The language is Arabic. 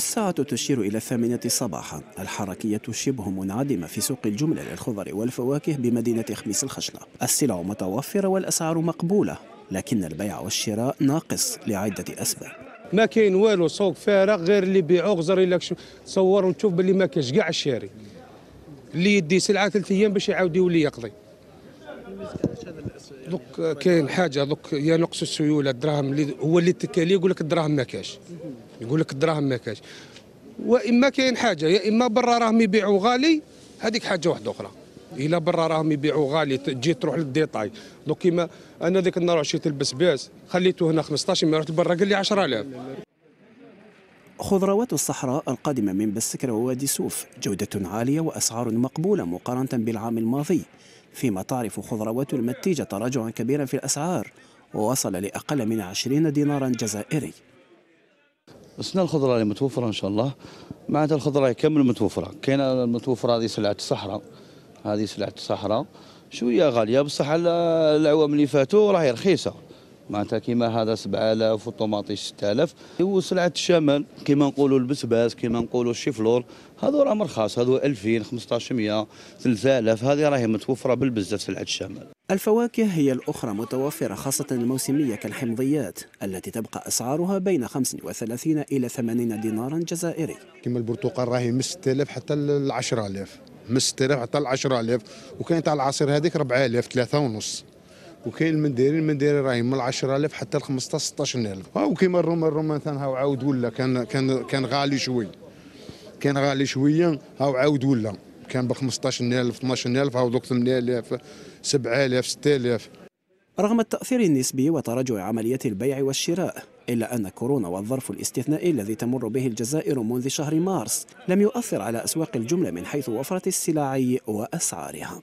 الساعة تشير إلى الثامنة صباحا. الحركية شبه منعدمة في سوق الجملة للخضر والفواكه بمدينة خميس الخشنة. السلع متوفرة والأسعار مقبولة لكن البيع والشراء ناقص لعدة أسباب. ما كاين والو سوق فارغ غير اللي يبيعوا غزر شو- تصور وتشوف باللي ما كاينش كاع الشاري. اللي يدي سلعة ثلاث أيام باش يعاود يولي يقضي. دوك كاين حاجة دوك يا نقص السيولة الدراهم اللي هو اللي تكالي يقول لك الدراهم ما كاش. يقول لك الدراهم ما كاش. وإما كاين حاجة يا إما برا راهم يبيعوا غالي هذيك حاجة واحدة أخرى. إلا برا راهم يبيعوا غالي تجي تروح لل détail دوك كيما أنا ذيك النهار شريت البسباس خليته هنا 15 ما رحت برا قال لي 10000 خضروات الصحراء القادمة من بسكرة ووادي سوف جودة عالية وأسعار مقبولة مقارنة بالعام الماضي. فيما تعرف خضروات المتيجة تراجعا كبيرا في الأسعار ووصل لأقل من 20 دينارا جزائري. السنة الخضرة اللي متوفرة إن شاء الله معناتها الخضرة كامل متوفره كاينة المتوفرة هذه سلعة الصحراء هذه سلعة الصحراء شوية غالية بصح على العوام اللي فاتوا راهي رخيصة. معناتها كيما هذا 7000 والطوماطيش 6000 وسلعه الشمال كيما نقولوا البسباس كيما نقولوا الشيفلور. هذو راهم رخاص هذو 2000 1500 3000 هذه راهي متوفرة بالبزاف سلعه الشمال. الفواكه هي الأخرى متوفرة خاصة الموسمية كالحمضيات التي تبقى أسعارها بين 35 إلى 80 دينارا جزائري. كما البرتقال راهي من 6000 حتى ل 10000 من 6000 حتى ل 10000 وكاين تاع العصير هذيك 4000 3 ونص. وكاين المنديري المنديري راهي من 10000 حتى ل 15 16000 ها وكيما الرومان الرومان ثاني هاو عاود ولا كان كان كان غالي شوي. كان غالي شوية هاو عاود ولا. كان ب 15000 12000 هاو دوك 8000 7000 6000 رغم التأثير النسبي وتراجع عمليات البيع والشراء إلا أن كورونا والظرف الاستثنائي الذي تمر به الجزائر منذ شهر مارس لم يؤثر على أسواق الجملة من حيث وفرة السلع وأسعارها.